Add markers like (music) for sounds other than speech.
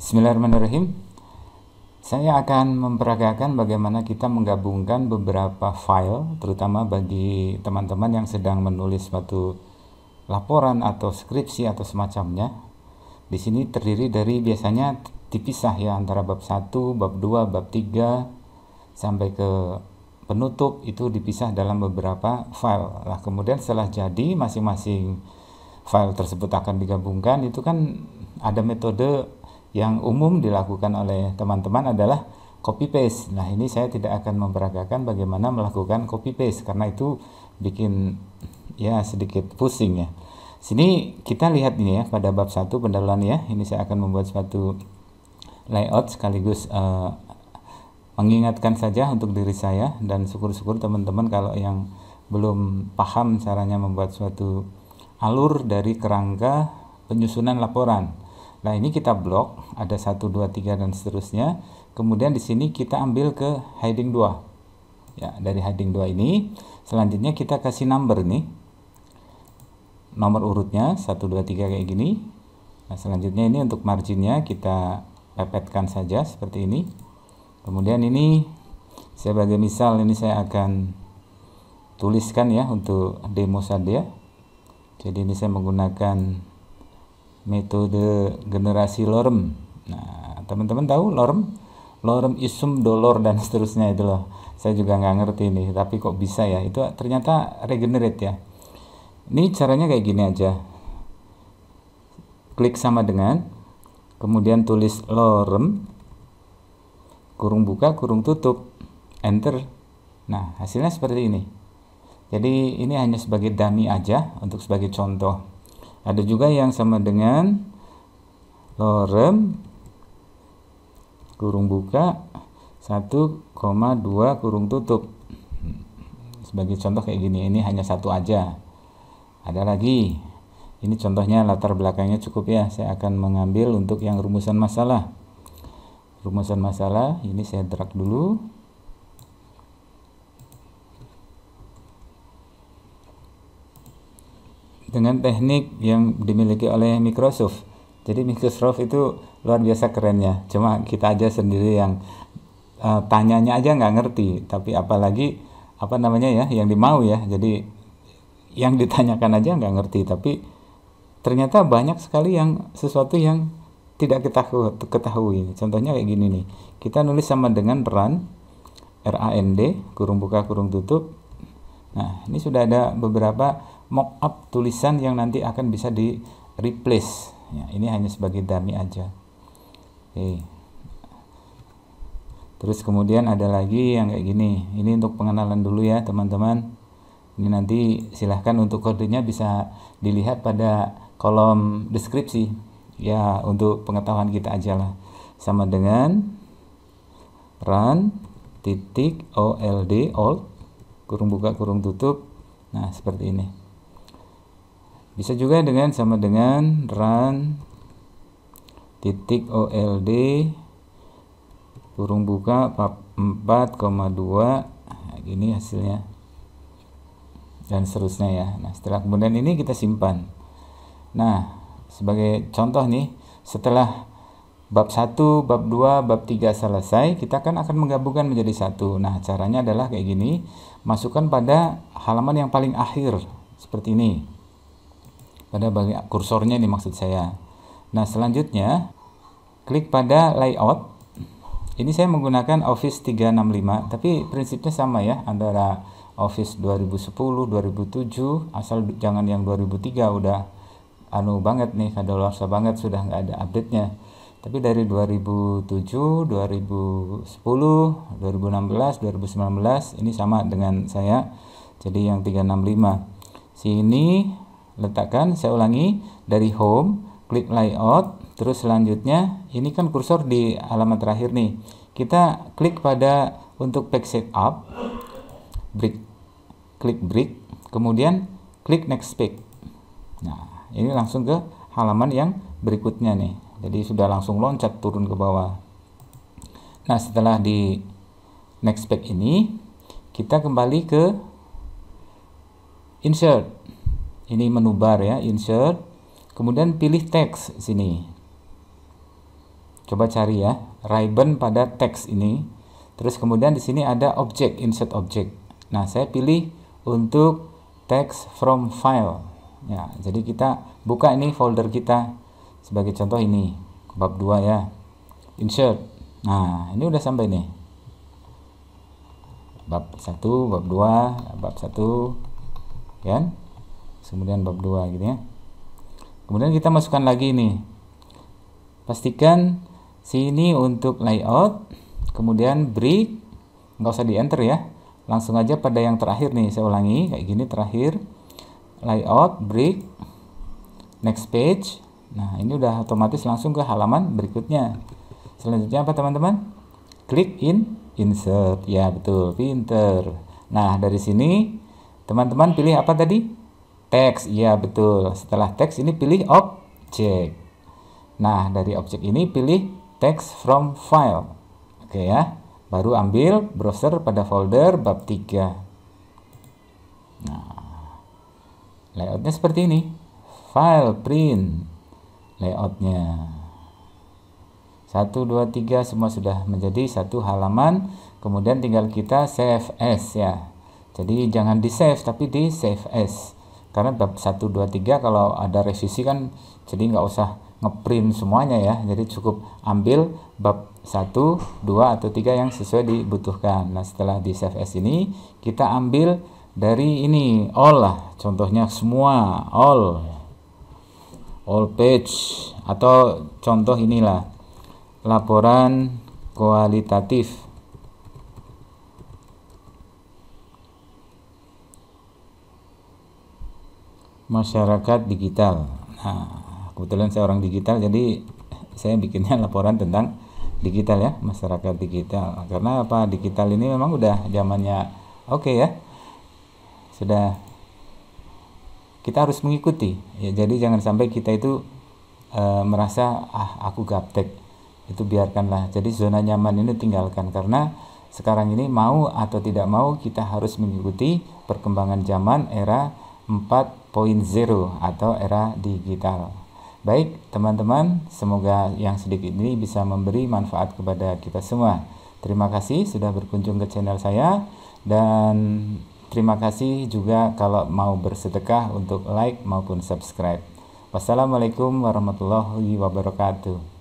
Bismillahirrahmanirrahim. Saya akan memperagakan bagaimana kita menggabungkan beberapa file, terutama bagi teman-teman yang sedang menulis suatu laporan atau skripsi atau semacamnya. Di sini terdiri dari biasanya dipisah ya antara bab 1, bab 2, bab 3 sampai ke penutup itu dipisah dalam beberapa file. Lah kemudian setelah jadi masing-masing file tersebut akan digabungkan itu kan ada metode yang umum dilakukan oleh teman-teman adalah copy paste. Nah, ini saya tidak akan memperagakan bagaimana melakukan copy paste karena itu bikin ya sedikit pusing ya. Sini kita lihat ini ya pada bab 1 pendahuluan ya. Ini saya akan membuat suatu layout sekaligus uh, mengingatkan saja untuk diri saya dan syukur-syukur teman-teman kalau yang belum paham caranya membuat suatu alur dari kerangka penyusunan laporan. Nah, ini kita blok, ada 1 2 3 dan seterusnya. Kemudian di sini kita ambil ke heading 2. Ya, dari heading 2 ini selanjutnya kita kasih number nih. Nomor urutnya 1 2 3 kayak gini. Nah, selanjutnya ini untuk marginnya kita pepetkan saja seperti ini. Kemudian ini sebagai misal ini saya akan tuliskan ya untuk demo saja. Jadi ini saya menggunakan metode generasi lorem. Nah, teman-teman tahu lorem? Lorem isum dolor dan seterusnya itu loh. Saya juga nggak ngerti nih, tapi kok bisa ya? Itu ternyata regenerate ya. Ini caranya kayak gini aja. Klik sama dengan, kemudian tulis lorem, kurung buka, kurung tutup, enter. Nah, hasilnya seperti ini. Jadi ini hanya sebagai dummy aja untuk sebagai contoh. Ada juga yang sama dengan lorem kurung buka 1,2 kurung tutup. Sebagai contoh kayak gini, ini hanya satu aja. Ada lagi. Ini contohnya latar belakangnya cukup ya. Saya akan mengambil untuk yang rumusan masalah. Rumusan masalah ini saya drag dulu. Dengan teknik yang dimiliki oleh Microsoft. Jadi Microsoft itu luar biasa kerennya. Cuma kita aja sendiri yang uh, tanyanya aja nggak ngerti. Tapi apalagi apa namanya ya yang dimau ya. Jadi yang ditanyakan aja nggak ngerti. Tapi ternyata banyak sekali yang sesuatu yang tidak kita ketahui. Contohnya kayak gini nih. Kita nulis sama dengan run RAND kurung buka kurung tutup. Nah, ini sudah ada beberapa mockup tulisan yang nanti akan bisa di replace. Ya, ini hanya sebagai dummy aja. Oke. Terus kemudian ada lagi yang kayak gini. Ini untuk pengenalan dulu ya teman-teman. Ini nanti silahkan untuk kodenya bisa dilihat pada kolom deskripsi. Ya untuk pengetahuan kita aja lah. Sama dengan run titik old all kurung buka kurung tutup. Nah seperti ini bisa juga dengan sama dengan run titik old kurung buka 4,2 nah, gini hasilnya. Dan seterusnya ya. Nah setelah kemudian ini kita simpan. Nah sebagai contoh nih setelah bab 1, bab 2, bab 3 selesai kita kan akan menggabungkan menjadi satu. Nah caranya adalah kayak gini. Masukkan pada halaman yang paling akhir seperti ini pada bagian kursornya ini maksud saya. Nah, selanjutnya klik pada layout. Ini saya menggunakan Office 365, tapi prinsipnya sama ya antara Office 2010, 2007, asal jangan yang 2003 udah anu banget nih, kadaluarsa banget sudah nggak ada update-nya. Tapi dari 2007, 2010, 2016, 2019 ini sama dengan saya. Jadi yang 365. Sini letakkan saya ulangi dari home klik layout terus selanjutnya ini kan kursor di halaman terakhir nih. Kita klik pada untuk page setup break klik break kemudian klik next page. Nah ini langsung ke halaman yang berikutnya nih. Jadi sudah langsung loncat turun ke bawah. Nah setelah di next page ini kita kembali ke insert ini menu bar ya insert kemudian pilih teks sini Coba cari ya, ribbon pada teks ini. Terus kemudian di sini ada object, insert object. Nah, saya pilih untuk text from file. Ya, jadi kita buka ini folder kita. Sebagai contoh ini, bab 2 ya. Insert. Nah, ini udah sampai nih. Bab 1, bab 2, bab 1 kan? Kemudian bab 2 gitu ya. Kemudian kita masukkan lagi nih. Pastikan sini untuk layout, kemudian break, nggak usah di enter ya, langsung aja pada yang terakhir nih. Saya ulangi kayak gini terakhir, layout, break, next page. Nah ini udah otomatis langsung ke halaman berikutnya. Selanjutnya apa teman-teman? Klik in, insert, ya betul, pinter. Nah dari sini teman-teman pilih apa tadi? Teks, iya betul. Setelah teks ini pilih objek. Nah, dari objek ini pilih text from file. Oke ya. Baru ambil browser pada folder bab 3. Nah, layoutnya seperti ini. File, print, layoutnya. 1, 2, 3 semua sudah menjadi satu halaman. Kemudian tinggal kita save as ya. Jadi jangan di save tapi di save as karena bab 1 2 3 kalau ada revisi kan jadi nggak usah ngeprint semuanya ya. Jadi cukup ambil bab 1 2 atau 3 yang sesuai dibutuhkan. Nah setelah di save as ini kita ambil dari ini all lah. Contohnya semua all. All page. Atau contoh inilah laporan kualitatif masyarakat digital. Nah, kebetulan saya orang digital jadi saya bikinnya (laughs) laporan tentang digital ya, masyarakat digital. Karena apa? Digital ini memang udah zamannya oke okay ya. Sudah kita harus mengikuti. Ya, jadi jangan sampai kita itu e, merasa ah aku gaptek. Itu biarkanlah. Jadi zona nyaman ini tinggalkan karena sekarang ini mau atau tidak mau kita harus mengikuti perkembangan zaman era 4.0 atau era digital. Baik, teman-teman, semoga yang sedikit ini bisa memberi manfaat kepada kita semua. Terima kasih sudah berkunjung ke channel saya dan terima kasih juga kalau mau bersedekah untuk like maupun subscribe. Wassalamualaikum warahmatullahi wabarakatuh.